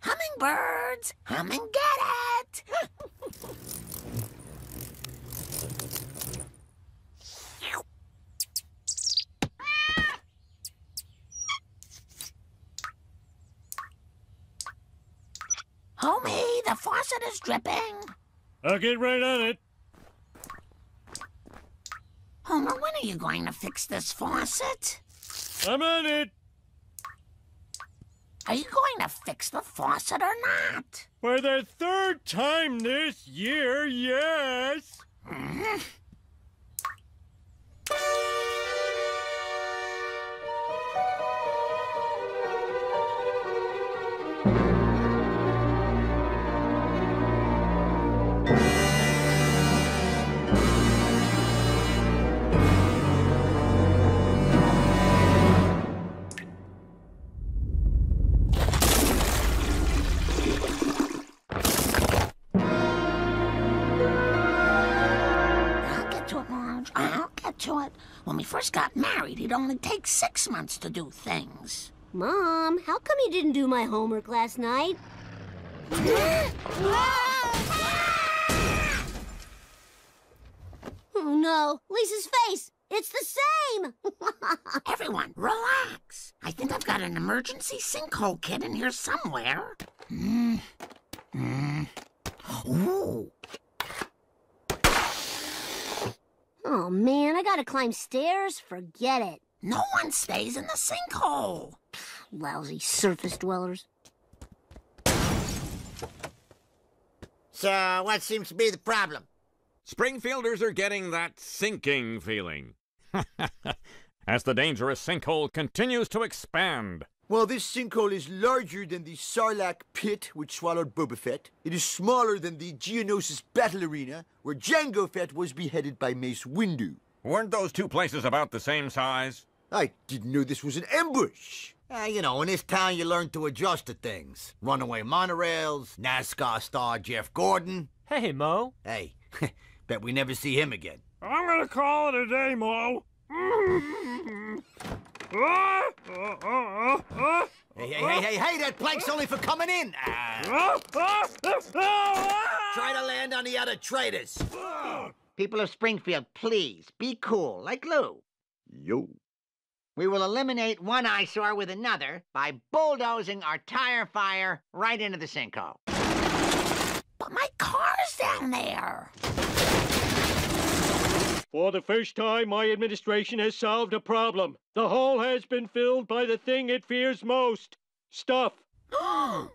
Hummingbirds, come and get it. Homie, the faucet is dripping. I'll get right on it. Homer, when are you going to fix this faucet? I'm on it. Are you going to fix the faucet or not? For the third time this year, yes. I'll To it. When we first got married, it'd only takes six months to do things. Mom, how come you didn't do my homework last night? Oh no, Lisa's face! It's the same! Everyone, relax. I think I've got an emergency sinkhole kit in here somewhere. Mm. Mm. Ooh. Oh man, I gotta climb stairs? Forget it. No one stays in the sinkhole. Lousy surface dwellers. So, what seems to be the problem? Springfielders are getting that sinking feeling. As the dangerous sinkhole continues to expand. While this sinkhole is larger than the Sarlacc pit which swallowed Boba Fett, it is smaller than the Geonosis battle arena where Jango Fett was beheaded by Mace Windu. Weren't those two places about the same size? I didn't know this was an ambush. Uh, you know, in this town you learn to adjust to things. Runaway monorails, NASCAR star Jeff Gordon. Hey, Moe. Hey, bet we never see him again. I'm gonna call it a day, Moe. Hey, hey, hey, hey, hey, that plank's only for coming in. Ah, try to land on the other traitors. People of Springfield, please, be cool, like Lou. Yo. We will eliminate one eyesore with another by bulldozing our tire fire right into the sinkhole. But my car's down there. For the first time, my administration has solved a problem. The hole has been filled by the thing it fears most stuff.